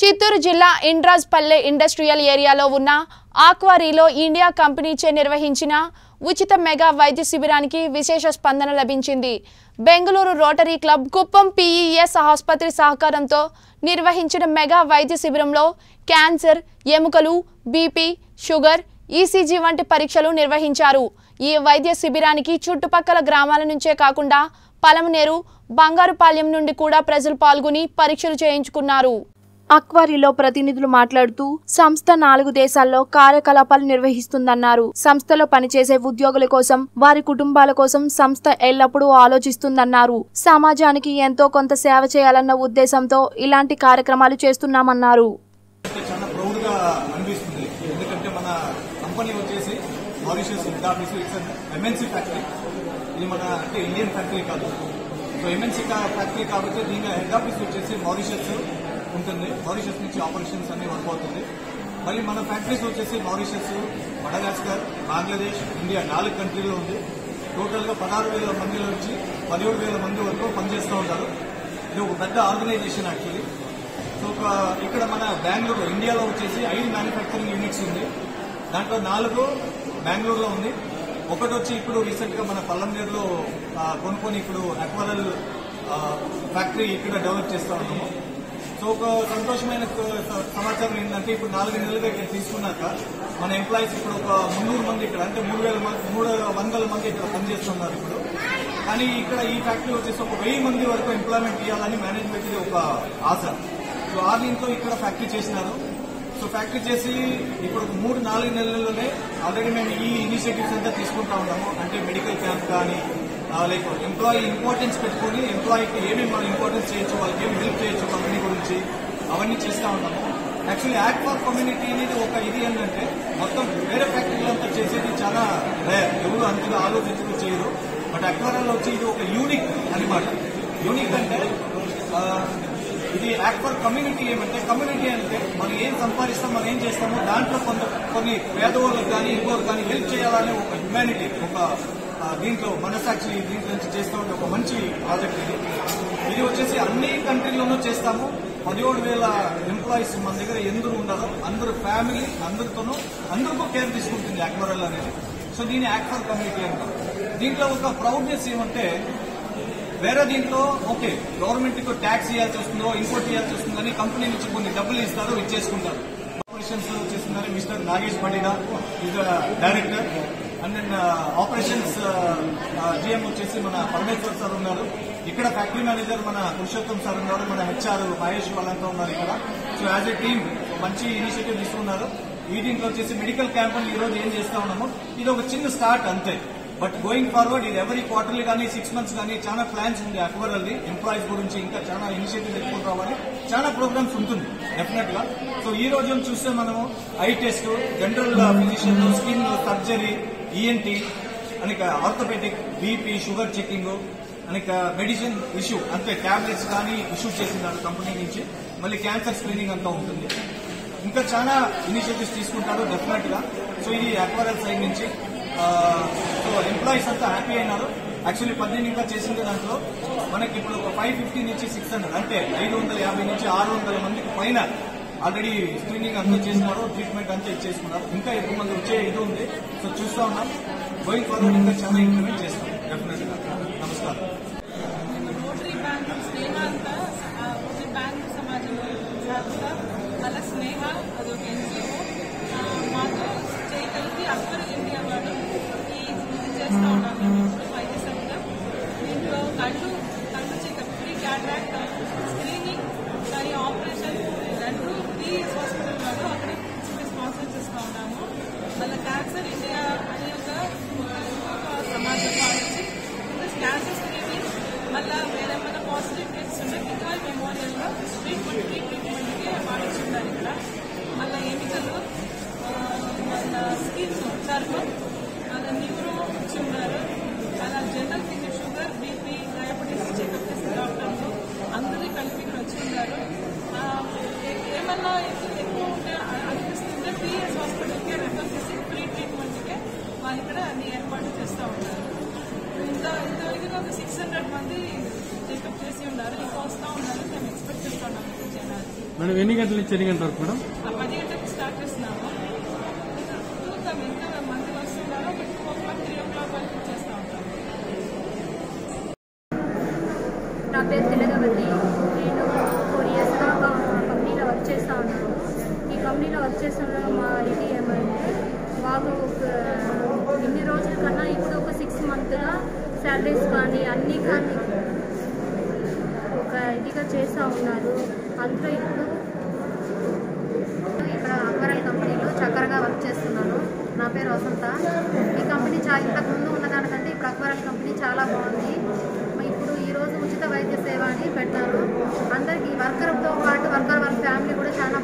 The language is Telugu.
చిత్తూరు జిల్లా ఇండ్రాజ్పల్లె ఇండస్ట్రియల్ ఏరియాలో ఉన్న ఆక్వారీలో ఇండియా కంపెనీచే నిర్వహించిన ఉచిత మెగా వైద్య శిబిరానికి విశేష స్పందన లభించింది. Bengaluru Rotary Club Kuppam PES ఆసుపత్రి సహకారంతో నిర్వహించిన మెగా వైద్య శిబిరంలో క్యాన్సర్ ఎముకలు బీపీ షుగర్ ఈసీజీ వంటి పరీక్షలు నిర్వహించారు. ఈ వైద్య శిబిరానికి చుట్టుపక్కల గ్రామాల నుంచే కాకుండా పలమనేరు బంగారుపాలెం నుండి కూడా ప్రజలు పాల్గొని పరీక్షలు చేయించుకున్నారు. అక్వారీలో ప్రతినిధులు మాట్లాడుతూ సంస్థ నాలుగు దేశాల్లో కార్యకలాపాలు నిర్వహిస్తుందన్నారు. సంస్థలో పనిచేసే ఉద్యోగుల కోసం వారి కుటుంబాల కోసం సంస్థ ఎల్లప్పుడూ ఆలోచిస్తుందన్నారు. సమాజానికి ఎంతో కొంత సేవ చేయాలన్న ఉద్దేశంతో ఇలాంటి కార్యక్రమాలు చేస్తున్నామన్నారు. ఇది మన అంటే ఇండియన్ ఫ్యాక్టరీ కాదు. సో ఎంఎన్సీ ఫ్యాక్టరీ కాబట్టి దీని హెడ్ ఆఫీస్ వచ్చేసి మారిషియస్ ఉంటుంది. మారిషస్ నుంచి ఆపరేషన్స్ అన్ని వర్క్ అవుతుంది మళ్ళీ మన ఫ్యాక్టరీస్ వచ్చేసి మారిషస్ మడగాస్కర్ బంగ్లాదేశ్ ఇండియా నాలుగు కంట్రీలో ఉంది. టోటల్గా పదహారు వేల మంది నుంచి పదిహేడు వేల మంది వరకు పనిచేస్తూ ఉంటారు. ఇది ఒక పెద్ద ఆర్గనైజేషన్ యాక్చువల్లీ సో ఇక్కడ మన బెంగళూరు ఇండియాలో వచ్చేసి ఐదు మ్యానుఫ్యాక్చరింగ్ యూనిట్స్ ఉంది. దాంట్లో నాలుగు బెంగళూరులో ఉంది. ఒకటి వచ్చి ఇప్పుడు రీసెంట్గా మన పల్లంనేరులో కొనుక్కొని ఇప్పుడు అక్వరల్ ఫ్యాక్టరీ ఇక్కడ డెవలప్ చేస్తా ఉన్నాము. సో ఒక సంతోషమైన సమాచారం ఏంటంటే ఇప్పుడు నాలుగు నెలలుగా ఇక్కడ తీసుకున్నాక మన ఎంప్లాయీస్ ఇప్పుడు ఒక మున్నూరు మంది ఇక్కడ అంటే మూడు వేల మంది మూడు వందల మంది ఇక్కడ పనిచేస్తున్నారు ఇప్పుడు. కానీ ఇక్కడ ఈ ఫ్యాక్టరీ వచ్చేసి ఒక వెయ్యి మంది వరకు ఎంప్లాయ్మెంట్ ఇవ్వాలని మేనేజ్మెంట్ ఒక ఆశ. సో ఆ దీంతో ఇక్కడ ఫ్యాక్టరీ చేసినారు. సో ఫ్యాక్టరీ చేసి ఇప్పుడు మూడు నాలుగు నెలల్లోనే ఆల్రెడీ మేము ఈ ఇనిషియేటివ్స్ అంతా తీసుకుంటా ఉన్నాము. అంటే మెడికల్ క్యాంప్ కానీ లైక్ ఎంప్లాయీ ఇంపార్టెన్స్ పెట్టుకొని ఎంప్లాయీకి ఏమేమి మనం ఇంపార్టెన్స్ చేయొచ్చు వాళ్ళకి ఏమి హెల్ప్ చేయొచ్చు కంపెనీ గురించి అవన్నీ చేస్తా ఉన్నాము. యాక్చువల్లీ యాక్ట్ ఫర్ కమ్యూనిటీ అనేది ఒక ఇది ఏంటంటే మొత్తం వేరే ఫ్యాక్టరీలంతా చేసేది చాలా రేర్ ఎవరు అంతగా ఆలోచించడం చేయరు. బట్ అక్వరాల్లో వచ్చి ఇది ఒక యూనిక్ అనమాట యూనిక్ అంటే ఇది యాక్ట్ ఫర్ కమ్యూనిటీ ఏమంటే కమ్యూనిటీ అంటే మనం ఏం సంపాదిస్తాం మనం ఏం చేస్తామో దాంట్లో కొంత కొన్ని పేదవాళ్ళకి కానీ ఇంకోరు కానీ హెల్ప్ చేయాలనే ఒక హ్యుమానిటీ ఒక దీంట్లో మనసాక్షి దీంట్లో నుంచి చేస్తూ ఉంటే ఒక మంచి ప్రాజెక్ట్ ఇది. ఇది వచ్చేసి అన్ని కంట్రీల్లోనూ చేస్తాము. పదిహేడు వేల ఎంప్లాయీస్ మన దగ్గర ఎందుకు ఉండాలో అందరు ఫ్యామిలీ అందరితోనూ అందరికూ కేర్ తీసుకుంటుంది అక్వరల్ అనేది. సో దీని యాక్వర్ కమ్యూనిటీ అంటారు దీంట్లో ఒక ప్రౌడ్నెస్ ఏమంటే వేరే దీంట్లో ఓకే గవర్నమెంట్కు ట్యాక్స్ ఇవ్వాల్సి వస్తుందో ఇంపోర్ట్ ఇవ్వాల్సి వస్తుందని కంపెనీ నుంచి కొన్ని డబ్బులు ఇస్తారు ఇచ్చేసుకుంటారు. ఆపరేషన్స్ చేస్తున్నారు mister Nagesh Bandiga is director and then operations uh, GM వచ్చేసి మన పరమేశ్వర్ సార్ ఉన్నారు. ఇక్కడ ఫ్యాక్టరీ మేనేజర్ మన పురుషోత్తం సార్ ఉన్నారు మన హెచ్ఆర్ మహేష్ వాళ్ళంతా ఉన్నారు ఇక్కడ. సో యాజ్ ఎ టీమ్ మంచి ఇనిషియేటివ్ తీసుకున్నారు ఈ దీంట్లో వచ్చేసి మెడికల్ క్యాంప్ ఈ రోజు ఏం చేస్తా ఉన్నాము ఇది ఒక చిన్న స్టార్ట్ అంతే. బట్ గోయింగ్ ఫార్వర్డ్ ఇది ఎవరీ క్వార్టర్లీ కానీ సిక్స్ మంత్స్ కానీ చాలా ప్లాన్స్ ఉంది అక్వరల్ది. ఎంప్లాయీస్ గురించి ఇంకా చాలా ఇనిషియేటివ్ ఎక్కువ రావాలి చాలా ప్రోగ్రామ్స్ ఉంటుంది డెఫినెట్గా సో ఈ రోజు చూస్తే మనము eye test general physician skin surgery ENT అనేక ఆర్థోపెటిక్ బీపీ షుగర్ చెకింగ్ అనేక మెడిసిన్ ఇష్యూ అంటే ట్యాబ్లెట్స్ కానీ ఇష్యూ చేసినారు కంపెనీ నుంచి. మళ్ళీ క్యాన్సర్ స్క్రీనింగ్ అంతా ఉంటుంది. ఇంకా చాలా ఇనిషియేటివ్స్ తీసుకుంటారు డెఫినెట్గా సో ఇది అక్వరల్ సైడ్ నుంచి సో ఎంప్లాయీస్ అంతా హ్యాపీ అయినారు. యాక్చువల్లీ పద్దెనిమిది ఇంకా చేసింది దాంట్లో. మనకి ఇప్పుడు ఒక ఫైవ్ ఫిఫ్టీ నుంచి సిక్స్ హండ్రెడ్ అంటే ఐదు వందల యాభై నుంచి ఆరు వందల మందికి పైన ఆల్రెడీ స్క్రీనింగ్ అంతా చేసినారు ట్రీట్మెంట్ అంతా ఇచ్చేసుకున్నారు ఇంకా ఎక్కువ మంది వచ్చే ఇది ఉంది. సో చూస్తా ఉన్నాం. గోయింగ్ ఫార్వర్డ్ ఇంకా చాలా ఇంప్లిమెంట్ చేస్తాం. డెఫినెట్గా ట్రీట్మెంట్ ఫ్రీ ట్రీట్మెంట్కి వాడిస్తున్నారు ఇక్కడ. మళ్ళీ ఎన్నికలు మళ్ళీ స్కిన్స్ చర్మం మళ్ళీ న్యూరో ఉన్నారు. అలా general physic sugar BP diabetes checkup చేసే డాక్టర్లు. అందరినీ కలిపి ఇక్కడ వచ్చి ఉన్నారు. ఆ, ఏమన్నా ఎక్కువ ఉంటే అ- అనిపిస్తుంటే పిఎస్ హాస్పిటల్కి రెఫర్ చేసి ఫ్రీ ట్రీట్మెంట్కి వాళ్ళు ఇక్కడ అన్ని ఏర్పాటు చేస్తూ ఉంటారు ఇంత ఇంత ఇదిగా ఒక సిక్స్ హండ్రెడ్ మంది చెకప్ చేసి ఉన్నారు ఇంకా వస్తూ ఉన్నారు మేము ఎక్స్పెక్ట్ చేస్తున్నాం జనాలు మేడం ఎన్ని గంటల నుంచి ఎన్ని గంటల వరకు మేడం? ఆ పది గంటలకు స్టార్ట్ చేస్తున్నాము. చూద్దాం ఎంత మంది వస్తున్నారో ఒక two o'clock three o'clock వరకు చేస్తూ ఉంటాం. నా పేరు తిలగవతి. నేను ఫోర్ ఇయర్స్గా ఒక కంపెనీలో వర్క్ చేస్తూ ఉన్నాను. ఈ కంపెనీలో వర్క్ చేస్తున్న మా ఇది ఏమంటే మాకు ఒక ఇన్ని రోజుల కన్నా ఇప్పుడు ఒక సిక్స్ మంత్గా శాలరీస్ కానీ అన్నీ కానీ ఇదిగా చేస్తూ ఉన్నారు. అందులో ఇప్పుడు ఇక్కడ అక్వరల్ కంపెనీలో చక్కరగా వర్క్ చేస్తున్నాను నా పేరు వసంత. ఈ కంపెనీ చా ఇంతకుముందు ఉన్నదానికంటే ఇప్పుడు అక్వరల్ కంపెనీ చాలా బాగుంది. ఇప్పుడు ఈరోజు ఉచిత వైద్య సేవ అని పెట్టారు. అందరికీ వర్కర్తో పాటు వర్కర్ వర్క్ ఫ్యామిలీ కూడా చాలా